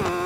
you.